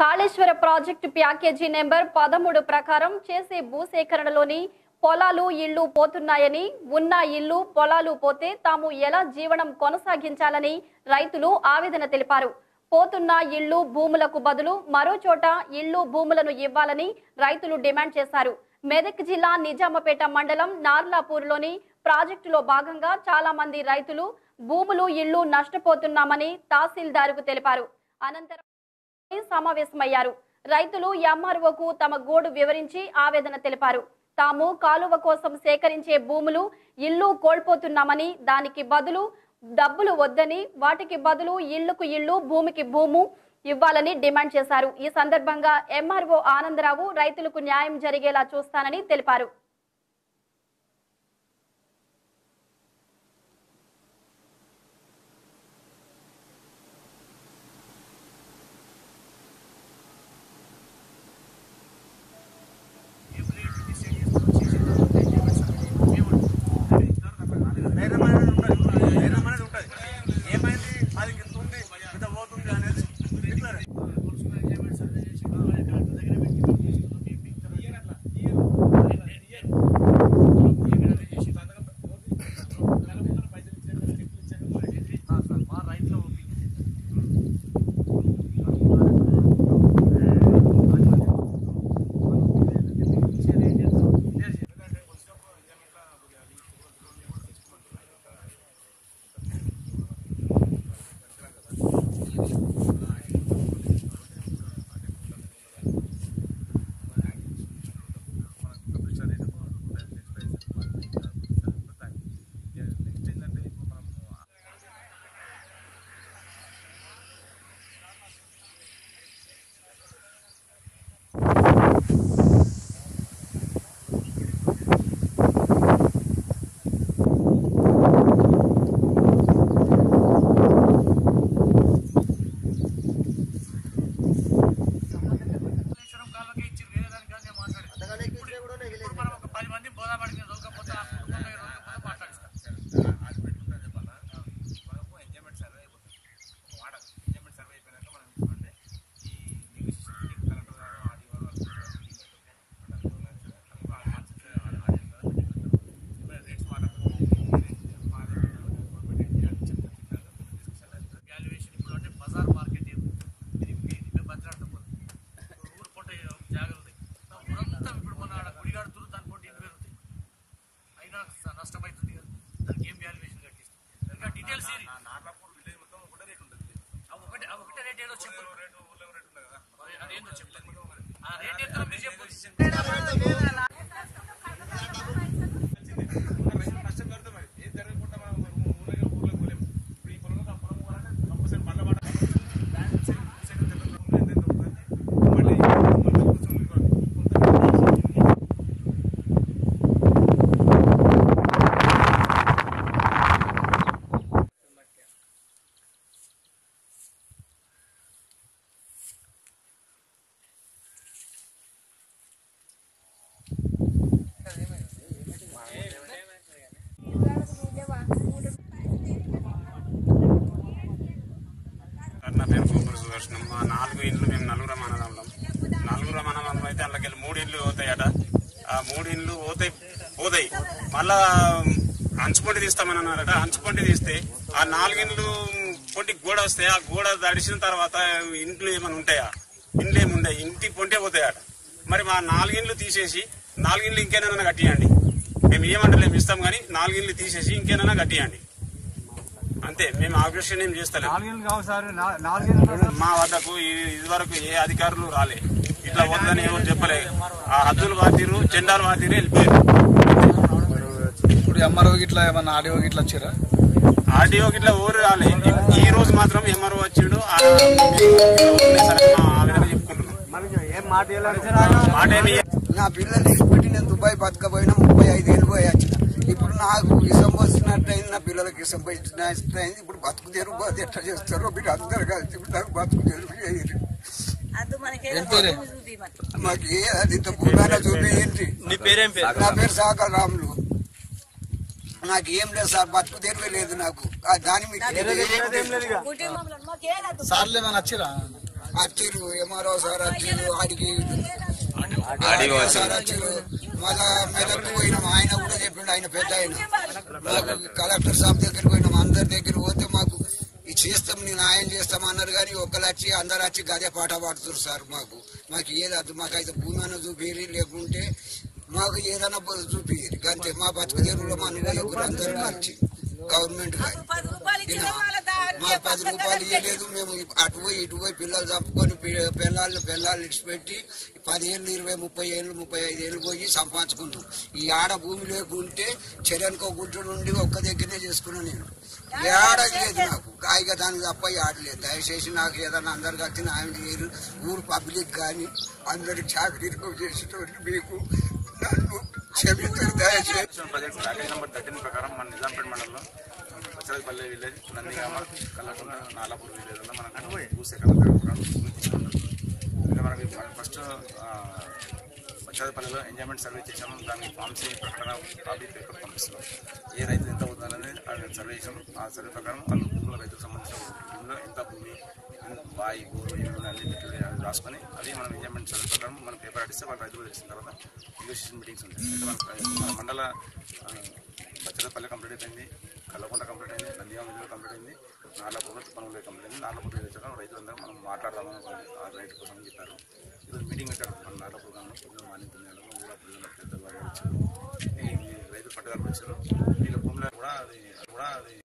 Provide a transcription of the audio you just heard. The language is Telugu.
కాళేశ్వర ప్రాజెక్టు ప్యాకేజీ నెంబర్ పదమూడు ప్రకారం చేసే భూసేకరణలోని పొలాలు ఇళ్ళు పోతున్నాయని ఉన్న ఇల్లు పొలాలు పోతే తాము ఎలా జీవనం కొనసాగించాలని రైతులు ఆవేదన తెలిపారు. పోతున్న ఇళ్ళు భూములకు బదులు మరో చోట ఇళ్ళు భూములను ఇవ్వాలని రైతులు డిమాండ్ చేశారు. మెదక్ జిల్లా నిజామపేట మండలం నార్లాపూర్లోని ప్రాజెక్టులో భాగంగా చాలా మంది రైతులు భూములు ఇళ్ళు నష్టపోతున్నామని తహసీల్దారుకు తెలిపారు. అనంతరం సమావేశమయ్యారు. రైతులు ఎంఆర్ఓకు తమ గోడు వివరించి ఆవేదన తెలిపారు. తాము కాలువ కోసం సేకరించే భూములు ఇల్లు కోల్పోతున్నామని దానికి బదులు డబ్బులు వద్దని వాటికి బదులు ఇళ్ళకు ఇళ్ళు భూమికి భూము ఇవ్వాలని డిమాండ్ చేశారు. ఈ సందర్భంగా ఎంఆర్ఓ ఆనందరావు రైతులకు న్యాయం జరిగేలా చూస్తానని తెలిపారు. నార్లాపూర్ విలేజ్ మొత్తం ఒకటే రేట్ ఉంటుంది ఒకటే ఒకటే రేట్ ఏదో చెప్పు రేటు ఊళ్ళో రేట్ ఉంటుంది కదా అదేందో చెప్తాను ఆ రేట్ ఎంత మీరు చెప్పు నష్టం జరుగుతుంది మరి ఏం జరగకుండా మనం ఊళ్ళో ఊళ్ళో పోలేము ఇప్పుడు ఈ పొలంలో ఆ పొలం పోవాలంటే కంపల్సరీ మళ్ళీ పడ దాని సైడ్ సైడ్ తెలంగాణ ఎంత ఉంటుంది మళ్ళీ మళ్ళీ కూర్చొని నా పేరు వచ్చినాం. మా నాలుగు ఇండ్లు మేము నలుగురు మనదాం నలుగురు మనదాం అయితే అందులోకి మూడు ఇండ్లు పోతాయట. ఆ మూడు ఇండ్లు పోతాయి పోతాయి. మళ్ళా అంచుపొంటి తీస్తామని అన్నారట. అంచుపొంటి తీస్తే ఆ నాలుగిండ్లు పొంటి గోడ వస్తే ఆ గోడ దడిచిన తర్వాత ఇండ్లు ఏమైనా ఉంటాయా? ఇండ్లు ఏమి ఉంటాయి ఇంటి పొంటే పోతాయట. మరి మా నాలుగిండ్లు తీసేసి నాలుగిండ్లు ఇంకేనైనా కట్టియండి. మేము ఏమంటలేము ఇస్తాం కానీ నాలుగిండ్లు తీసేసి ఇంకేనైనా కట్టియండి. అంతే మేము ఆపరేషన్ ఏం చేస్తలేము మా వద్దకు ఈ- ఇదివరకు ఏ అధికారులు రాలే. ఇట్లా వద్దని ఎవరు చెప్పలే. ఆ హద్దులు వాతిరు జెండాలు వాతిరు వెళ్ళిపోయారు. ఇప్పుడు ఎంఆర్ఓ ఇట్లా ఏమన్నా ఆడియో ఇట్లా వచ్చారా? ఆర్డీఓ ఇట్లా ఎవరు రాలే. ఈ రోజు మాత్రం ఎంఆర్ఓ వచ్చిండు. నా పిల్లలు ఇప్పటి నేను దుబాయ్ బతకపోయినా ముప్పై ఐదు ఏళ్ళు పోయి వచ్చిన. ఇప్పుడు నాకు విషం పోసినట్టయింది నా పిల్లలకి విషం పోసినట్టయింది ఇప్పుడు బతుకు తెరుగు అది ఎట్లా చేస్తారో మీరు అందరు కలిసి ఇప్పుడు నాకు బతుకు తెరుగు చేయరు? మాకు ఏ అది ఇంత చూపి ఏంటి నీ పేరేం పేరు? నా పేరు సాగర్ రాములు. నాకు ఏం లేదు సార్ బతుకు తెరువే లేదు నాకు. ఆ దాని ఏమైనా వచ్చిరా? అచ్చిరు ఎంఆర్ఓ సార్ అచ్చిరు ఆడికి సార్ అచ్చిరు. మళ్ళా మెదక్ పోయినాం. ఆయన కూడా చెప్పిండు ఆయన పెద్ద ఆయన. మాకు కలెక్టర్ సాబ్ దగ్గరికి పోయినాం. అందరి దగ్గర పోతే మాకు ఇది చేస్తాం నేను ఆయన చేస్తాం అన్నారు కానీ ఒకరు వచ్చి అందరు వచ్చి గదే పాట పాడుతున్నారు సార్ మాకు. మాకు ఏది మాకు అయితే భూమి అన్న చూపిరి లేకుంటే మాకు ఏదైనా చూపిరి అంతే మా బతుకు తెరువులో మా అందరూ వచ్చి గవర్నమెంట్ గారు మా పది రూపాయలు ఇవ్వలేదు మేము అటు పోయి ఇటు పోయి పిల్లలు చంపుకొని పిల్లలు పిల్లలు ఇచ్చిపెట్టి ఇడిచిపెట్టి పదిహేళ్ళు ఇరవై ముప్పై ఏళ్ళు ముప్పై ఐదు ఏళ్ళు పోయి సంపాదించుకుంటాం ఈ ఆడ భూమి లేకుంటే చెరనుకో గుంటు నుండి ఒక్క దగ్గరనే చేసుకున్నాను నేను. ఏడలేదు నాకు. కాయిగా దానికి తప్ప ఆడలేదు దయచేసి నాకు ఏదైనా అందరు కలిసి ఆయన చేయరు ఊరు పబ్లిక్ కానీ అందరికి చాకరీ చేసేటువంటి మీకు నన్ను క్షమించారు దయచేసి. ప్రకారం మన నిజాంపేట మండలంలో బచ్చలపల్లి విలేజ్ నందిగామ కల్లకొండ నాలాపూర్ విలేజ్లో మనకు భూసేకరణ కార్యక్రమం చూపించుకున్నాం అంటే మనకి ఫస్ట్ బచ్చలపల్లిలో ఎంజాయ్మెంట్ సర్వే చేసాము దానికి ఫామ్స్ ప్రకటన కాపీ పేపర్ పంపిస్తున్నాం. ఏ రైతు ఎంత అవుతుందనేది అది సర్వే చేసాము ఆ సర్వే ప్రకారం వాళ్ళు భూముల రైతులకు సంబంధించిన భూమిలో ఎంత భూమి బాయి ఇల్లు అన్ని రాసుకొని అది మనం ఎంజాయ్మెంట్ సర్వే ప్రకారం మనం పేపర్ అడిస్తే వాళ్ళ రైతులు తెలిసిన తర్వాత నెగోషియేషన్ మీటింగ్స్ ఉంటాయి. మన మన మండల బచ్చలపల్లి కంప్లీట్ అయిపోయింది. కల్లకొండ కంప్లీట్ అయింది నందిగామ విలేజ్ కంప్లీట్ అయింది. నాలుగు పనులు కంప్లీట్ అయింది. నాలుగు వచ్చాక రైతులందరూ మనం మాట్లాడదామని రైతు కోసం చెప్పారు. ఈరోజు మీటింగ్ పెట్టారు. మన నాలుగు ప్రోగ్రాంలో పొద్దున మార్నింగ్ తొమ్మిది గంటలకు కూడా ప్రజలు పెద్దవాళ్ళు వచ్చారు. రైతు పట్టుదల వచ్చారు. వీళ్ళ భూమిలో కూడా అది కూడా అది